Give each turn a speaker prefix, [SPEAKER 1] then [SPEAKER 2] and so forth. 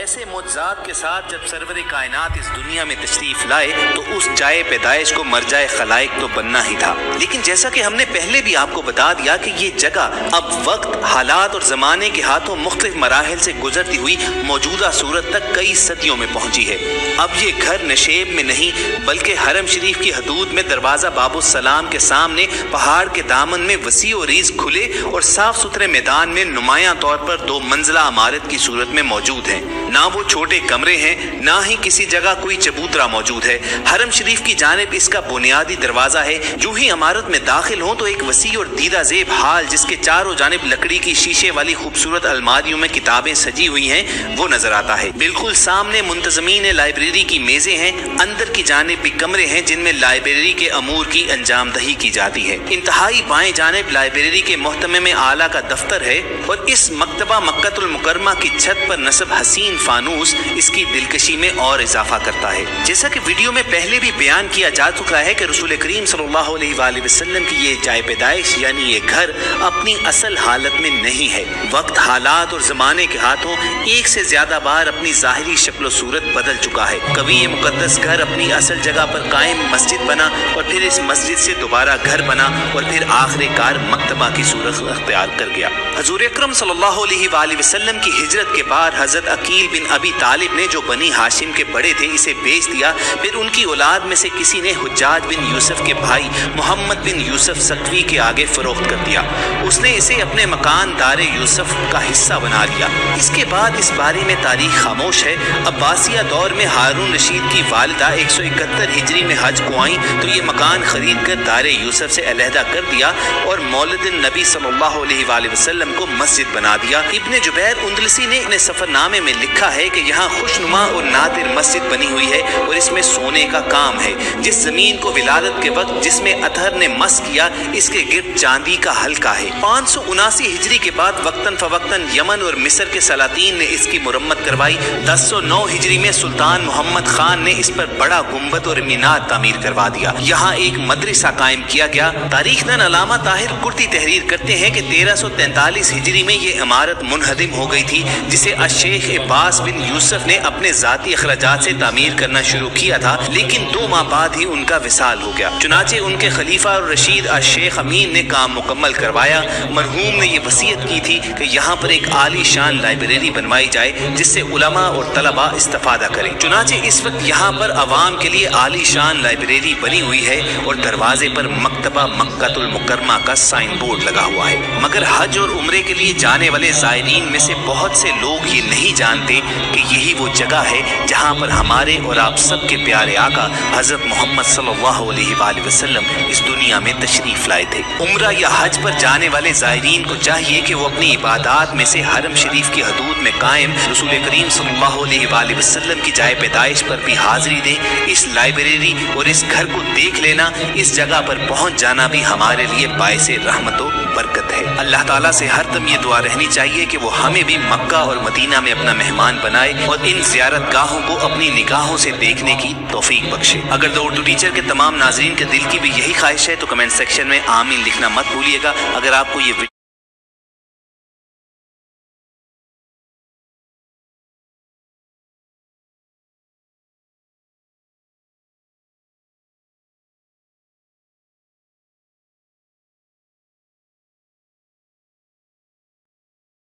[SPEAKER 1] ऐसे मुजात के साथ जब सरवर कायनात इस दुनिया में तशरीफ़ लाए तो उस जाए पैदाइश को मर जाए खलाइक तो बनना ही था। लेकिन जैसा कि हमने पहले भी आपको बता दिया कि ये जगह अब वक्त, हालात और जमाने के हाथों मुख्तलिफ़ मराहल से गुजरती हुई मौजूदा सूरत तक कई सदियों में पहुँची है। अब ये घर नशेब में नहीं, बल्कि हरम शरीफ की हदूद में दरवाज़ा बाबू सलाम के सामने, पहाड़ के दामन में वसी और रीज खुले और साफ़ सुथरे मैदान में नुमाया तौर पर दो मंजिला इमारत की सूरत में मौजूद है। ना वो छोटे कमरे हैं, ना ही किसी जगह कोई चबूतरा मौजूद है। हरम शरीफ की जानब इसका बुनियादी दरवाज़ा है। जो ही इमारत में दाखिल हो तो एक वसी और दीदा जेब हाल, जिसके चारों जानब लकड़ी की शीशे वाली खूबसूरत अलमारियों में किताबें सजी हुई हैं, वो नज़र आता है। बिल्कुल सामने मुंतजमीन लाइब्रेरी की मेजें हैं, अंदर की जानब भी कमरे हैं, जिनमें लाइब्रेरी के अमूर की अंजाम दही की जाती है। इंतहाई बाएँ जानब लाइब्रेरी के मोहतमे में आला का दफ्तर है और इस मकतबा मक्तुल मुकरमा की छत पर नसब हसीन फानूस इसकी दिलकशी में और इजाफा करता है। जैसा कि वीडियो में पहले भी बयान किया जा चुका है कि रसूल करीम सल्लल्लाहु अलैहि वसल्लम की ये जाय पैदाइश यानी ये घर, अपनी असल हालत में नहीं है। वक्त, हालात और जमाने के हाथों एक से ज़्यादा बार अपनी जाहिरी शक्ल सूरत बदल चुका है। कभी ये मुकदस घर अपनी असल जगह पर कायम मस्जिद बना और फिर इस मस्जिद से दोबारा घर बना और फिर आखिरकार मकतबा की सूरत अख्तियार कर गया। हजूर अक्रम सल्लल्लाहु अलैहि वसल्लम की हिजरत के बाद हज़रत अकील बिन अबी तालिब ने जो बनी हाशिम के बड़े थे, इसे बेच दिया। फिर उनकी औलाद में से किसी ने हुजाज बिन यूसुफ के भाई मोहम्मद बिन यूसुफ सकवी के आगे फरोख्त कर दिया। उसने इसे अपने मकान दार यूसुफ का हिस्सा बना लिया। इसके बाद इस बारे में तारीख खामोश है। अब्बासिया दौर में हारून रशीद की वालदा एक सौ इकहत्तर हिजरी में हज को आई तो ये मकान खरीद कर दार यूसुफ से अलहदा कर दिया और मौलद नबी सल्लल्लाहु अलैहि वसल्लम को मस्जिद बना दिया। इब्ने जुबैर उंदलसी ने अपने सफरनामे में लिखा है कि यहाँ खुशनुमा और नादिर मस्जिद बनी हुई है और इसमें सोने का काम है। जिस ज़मीन को विलादत के वक्त जिसमें अतहर ने मस किया, इसके गिर्द चांदी का हल्का है। पाँच सौ उनासी हिजरी के बाद वक्तन फवक्तन यमन और मिस्र के सलातीन ने इसकी मुरम्मत करवाई। दस सौ नौ हिजरी में सुल्तान मोहम्मद खान ने इस पर बड़ा गुंबद और मीनार तामीर करवा दिया। यहाँ एक मदरसा कायम किया गया। तारीख नन अलामा ताहिर कुर्ती तहरीर करते हैं कि तेरह सौ तैतालीस हिजरी में ये इमारत मुनहदिम हो गई थी, जिसे अशेख अब्बास बिन यूसुफ ने अपने जाती अखराज से तामीर करना शुरू किया था, लेकिन दो माह बाद ही उनका विसाल हो गया। चुनाचे उनके खलीफा और रशीद शेख अमीन ने काम मुकम्मल करवाया। मरहूम ने यह वसीयत की थी कि यहाँ पर एक आली शान लाइब्रेरी बनवाई जाए, जिससे उलमा और तलबा इस्तेफादा करें। चुनाचे इस वक्त यहाँ पर आवाम के लिए आली शान लाइब्रेरी बनी हुई है और दरवाजे पर मकतबा मक्तुल मुकरमा का साइन बोर्ड लगा हुआ है। मगर हज और उम्र के लिए जाने वाले जायरीन में से बहुत से लोग ये नहीं जानते कि यही वो जगह है जहाँ पर हमारे और आप सबके प्यारे आका हज़रत मोहम्मद वसल्लम इस दुनिया में तशरीफ़ लाए थे। उम्र या हज पर जाने वाले जायरीन को चाहिए कि वो अपनी इबादत में से हरम शरीफ की हदूद में कायम रसूल करीम सल्लल्लाहु वसल्लम की जाए पैदाइश पर भी हाजिरी दे, इस लाइब्रेरी और इस घर को देख लेना, इस जगह पर पहुँच जाना भी हमारे लिए बायस रहमत बरकत है। अल्लाह ताला से हर दम ये दुआ रहनी चाहिए कि वो हमें भी मक्का और मदीना में अपना मेहमान बनाए और इन जियारत गाहों को अपनी निगाहों से देखने की तोफीक बख्शे। अगर दो उर्दू टीचर के तमाम नाजरीन के दिल की भी यही ख्वाहिश है तो कमेंट सेक्शन में आमीन लिखना मत भूलिएगा। अगर आपको ये